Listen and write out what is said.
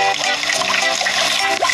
うわ!